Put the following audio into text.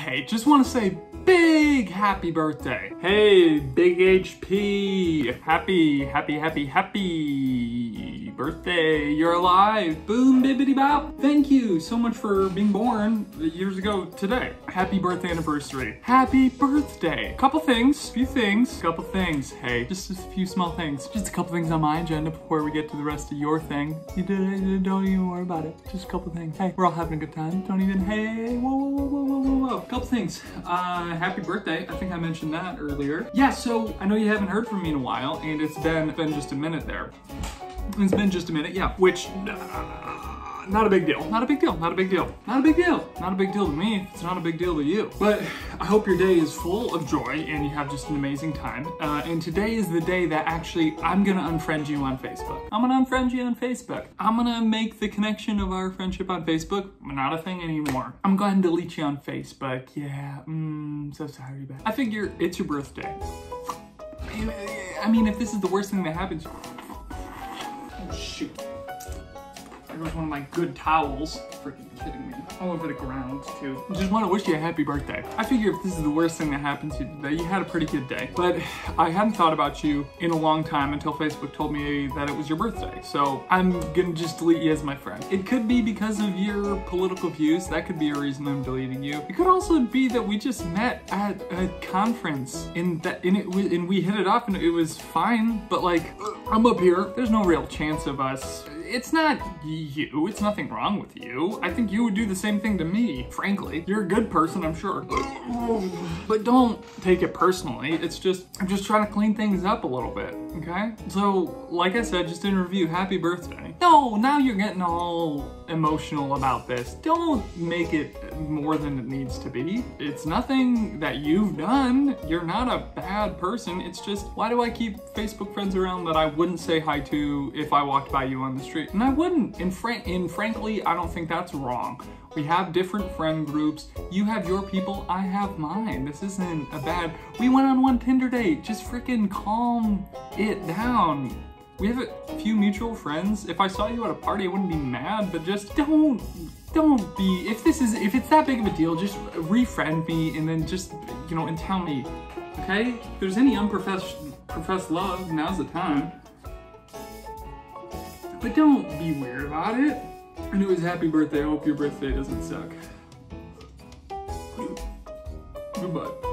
hey, just want to say big happy birthday. Hey, big HP. Happy, happy, happy, happy birthday. You're alive. Boom, bibbity bop. Thank you so much for being born years ago today. Happy birthday anniversary. Happy birthday. Couple things, few things, couple things. Hey, just a few small things. Just a couple things on my agenda before we get to the rest of your thing. You don't even worry about it. Just a couple things. Hey, we're all having a good time. Don't even, hey, whoa, whoa, whoa, whoa, whoa, whoa, whoa. Couple things. Uh, happy birthday. I think I mentioned that earlier. Yeah, so I know you haven't heard from me in a while, and it's been been just a minute there. It's been just a minute, yeah, which, uh, not a big deal. Not a big deal, not a big deal. Not a big deal. Not a big deal to me. It's not a big deal to you. But I hope your day is full of joy and you have just an amazing time. Uh, and today is the day that actually I'm gonna unfriend you on Facebook. I'm gonna unfriend you on Facebook. I'm gonna make the connection of our friendship on Facebook not a thing anymore. I'm going to delete you on Facebook. Yeah, mm, so sorry, but I figure it's your birthday. I mean, if this is the worst thing that happens, shoot. There goes one of my good towels. Freaking kidding me. All over the ground too. Just want to wish you a happy birthday. I figure if this is the worst thing that happened to you today, you had a pretty good day. But I hadn't thought about you in a long time until Facebook told me that it was your birthday. So I'm gonna just delete you as my friend. It could be because of your political views. That could be a reason I'm deleting you. It could also be that we just met at a conference and that and it and we hit it off and it was fine. But like, I'm up here. There's no real chance of us it's not you. It's nothing wrong with you. I think you would do the same thing to me, frankly. You're a good person, I'm sure. But don't take it personally. It's just, I'm just trying to clean things up a little bit, okay? So, like I said, just in review, happy birthday. No, now you're getting all emotional about this. Don't make it more than it needs to be. It's nothing that you've done. You're not a bad person. It's just, why do I keep Facebook friends around that I wouldn't say hi to if I walked by you on the street? And I wouldn't. And, and frankly, I don't think that's wrong. We have different friend groups. You have your people, I have mine. This isn't a bad, we went on one Tinder date. Just freaking calm it down. We have a few mutual friends. If I saw you at a party, I wouldn't be mad, but just don't, don't be, if this is, if it's that big of a deal, just refriend me and then just, you know, and tell me, okay? If there's any unprofessed professed love, now's the time. But don't be weird about it. And it was happy birthday. I hope your birthday doesn't suck. Goodbye.